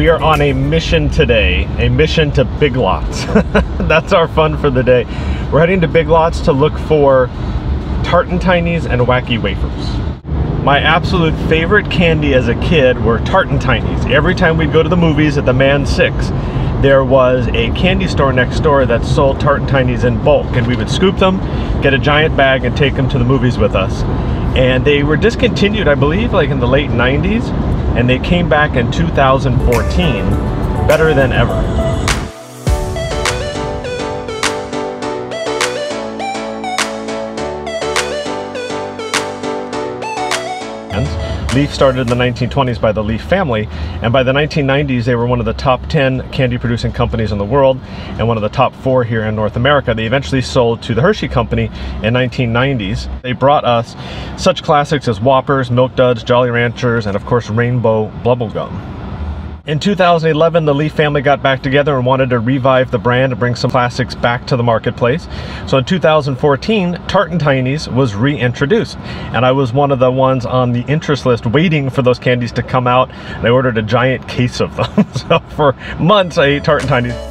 We are on a mission today, a mission to Big Lots. That's our fun for the day. We're heading to Big Lots to look for Tart n Tinys and Wacky Wafers. My absolute favorite candy as a kid were Tart n Tinys. Every time we'd go to the movies at the Mann 6, there was a candy store next door that sold Tart n Tinys in bulk, and we would scoop them, get a giant bag, and take them to the movies with us. And they were discontinued, I believe, like in the late 90s, and they came back in 2014, better than ever. Leaf started in the 1920s by the Leaf family, and by the 1990s they were one of the top 10 candy producing companies in the world and one of the top four here in North America. They eventually sold to the Hershey Company in 1990s. They brought us such classics as Whoppers, Milk Duds, Jolly Ranchers, and of course Rainbow Bubblegum. In 2011, the Lee family got back together and wanted to revive the brand and bring some classics back to the marketplace. So in 2014, Tart n Tinys was reintroduced. And I was one of the ones on the interest list waiting for those candies to come out. And I ordered a giant case of them. so for months, I ate Tart n Tinys.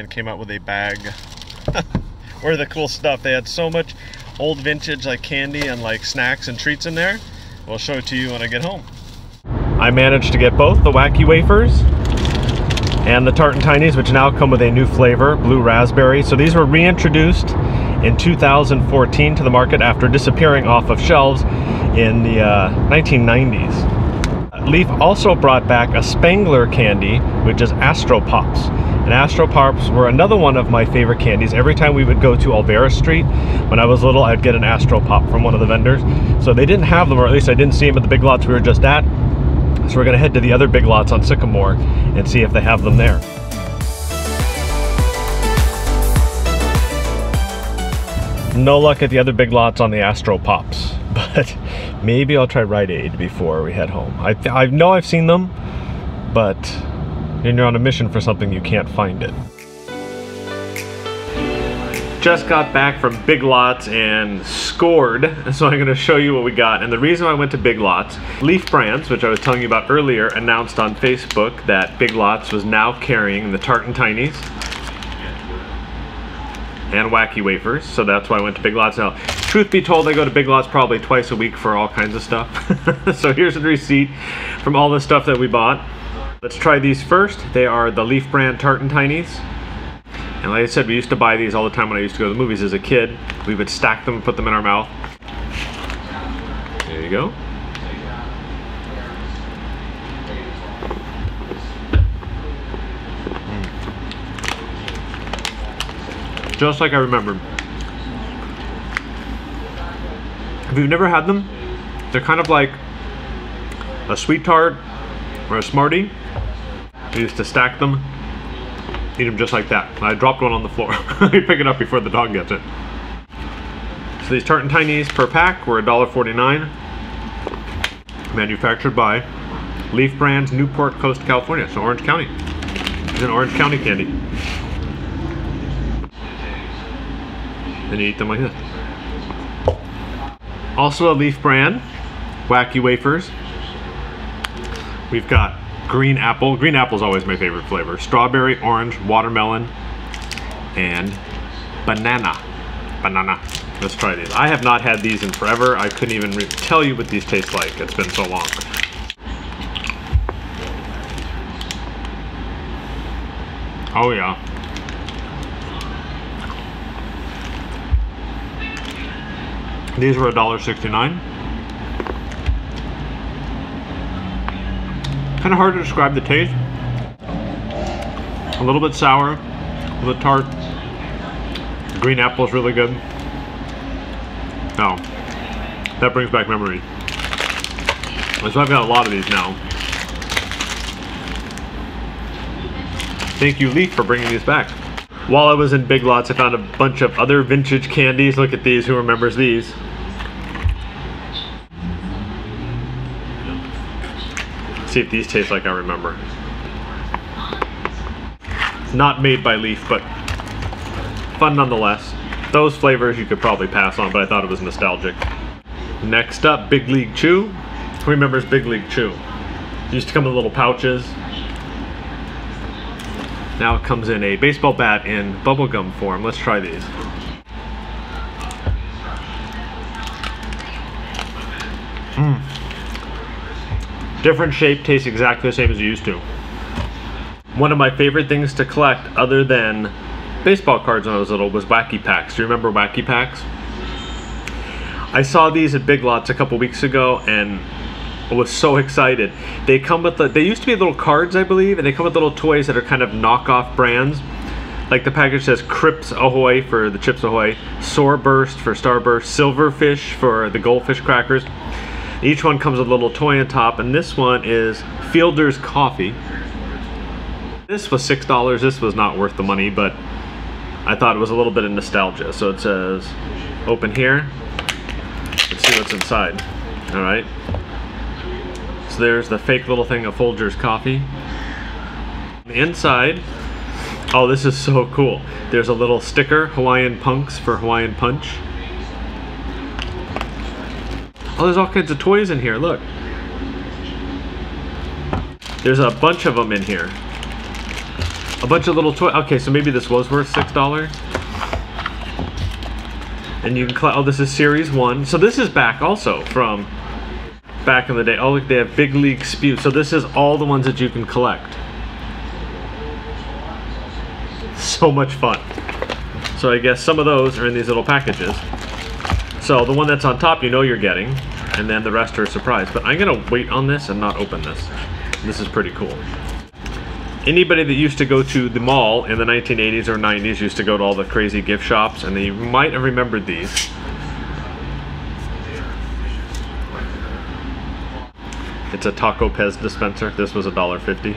And came out with a bag or the cool stuff. They had so much old vintage like candy and like snacks and treats in there. We'll show it to you when I get home. I managed to get both the Wacky Wafers and the Tart n Tinys, which now come with a new flavor, blue raspberry. So these were reintroduced in 2014 to the market after disappearing off of shelves in the uh, 1990s. Leaf also brought back a Spangler candy, which is Astro Pops. And Astro Pops were another one of my favorite candies. Every time we would go to Olvera Street, when I was little, I'd get an Astro Pop from one of the vendors. So they didn't have them, or at least I didn't see them at the big lots we were just at. So we're gonna head to the other big lots on Sycamore and see if they have them there. No luck at the other big lots on the Astro Pops, but maybe I'll try Rite Aid before we head home. I, I know I've seen them, but when you're on a mission for something, you can't find it. Just got back from Big Lots and scored, so I'm gonna show you what we got. And the reason I went to Big Lots, Leaf Brands, which I was telling you about earlier, announced on Facebook that Big Lots was now carrying the Tart n Tinys and wacky wafers, so that's why I went to Big Lots. Now, truth be told, I go to Big Lots probably twice a week for all kinds of stuff. so here's a receipt from all the stuff that we bought. Let's try these first. They are the Leaf brand Tart n Tinys. And like I said, we used to buy these all the time when I used to go to the movies as a kid. We would stack them and put them in our mouth. There you go. Hmm. just like I remembered. If you've never had them, they're kind of like a sweet tart or a Smartie. We used to stack them, eat them just like that. I dropped one on the floor. you pick it up before the dog gets it. So these Tart n Tinys per pack were $1.49. Manufactured by Leaf Brands, Newport Coast, California. So Orange County. It's an Orange County candy. and you eat them like this. Also a Leaf brand, Wacky Wafers. We've got green apple. Green apple is always my favorite flavor. Strawberry, orange, watermelon, and banana. Banana. Let's try these. I have not had these in forever. I couldn't even tell you what these taste like. It's been so long. Oh yeah. These were $1.69. Kind of hard to describe the taste. A little bit sour, a little tart. The green apple is really good. No, That brings back memories. So I've got a lot of these now. Thank you, Leaf, for bringing these back. While I was in Big Lots, I found a bunch of other vintage candies. Look at these. Who remembers these? See if these taste like I remember. Not made by Leaf, but fun nonetheless. Those flavors you could probably pass on, but I thought it was nostalgic. Next up, Big League Chew. Who remembers Big League Chew? It used to come in little pouches. Now it comes in a baseball bat in bubblegum form. Let's try these. Mm. Different shape, tastes exactly the same as it used to. One of my favorite things to collect, other than baseball cards when I was little, was Wacky Packs. Do you remember Wacky Packs? I saw these at Big Lots a couple weeks ago and was so excited. They come with the, they used to be little cards, I believe, and they come with little toys that are kind of knockoff brands. Like the package says Crips Ahoy for the Chips Ahoy, Soar Burst for Starburst, Silverfish for the Goldfish crackers. Each one comes with a little toy on top, and this one is Fielder's Coffee. This was $6. This was not worth the money, but I thought it was a little bit of nostalgia. So it says, open here. Let's see what's inside. All right So there's the fake little thing of Folgers coffee. Inside, oh, this is so cool. There's a little sticker, Hawaiian Punks for Hawaiian Punch. Oh, there's all kinds of toys in here, look. There's a bunch of them in here. A bunch of little toys. Okay, so maybe this was worth $6. And you can, collect, oh, this is series one. So this is back also from back in the day. Oh, look, they have Big League Spew. So this is all the ones that you can collect. So much fun. So I guess some of those are in these little packages. So the one that's on top, you know you're getting, and then the rest are a surprise. But I'm gonna wait on this and not open this. This is pretty cool. Anybody that used to go to the mall in the 1980s or 90s used to go to all the crazy gift shops, and they might have remembered these. It's a Taco Pez dispenser. This was $1.50.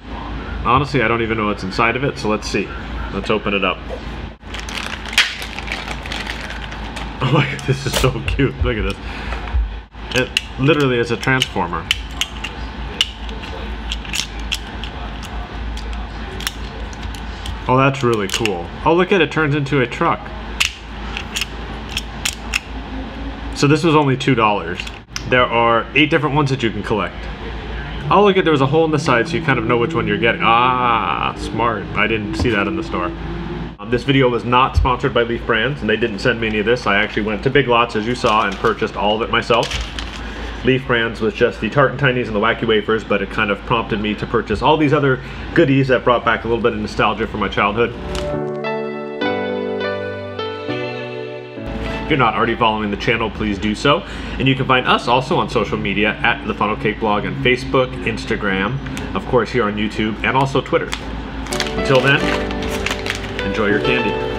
Honestly, I don't even know what's inside of it, so let's see. Let's open it up. Oh my god, this is so cute. Look at this. It literally is a transformer. Oh, that's really cool. Oh, look at it, it turns into a truck. So this was only $2 there are eight different ones that you can collect. Oh, look at there was a hole in the side so you kind of know which one you're getting. Ah, smart. I didn't see that in the store. This video was not sponsored by Leaf Brands, and they didn't send me any of this. I actually went to Big Lots, as you saw, and purchased all of it myself. Leaf Brands was just the Tart n Tinys and the Wacky Wafers, but it kind of prompted me to purchase all these other goodies that brought back a little bit of nostalgia from my childhood. If you're not already following the channel, please do so. And you can find us also on social media at the Funnel Cake Blog on Facebook, Instagram, of course here on YouTube, and also Twitter. Until then, enjoy your candy.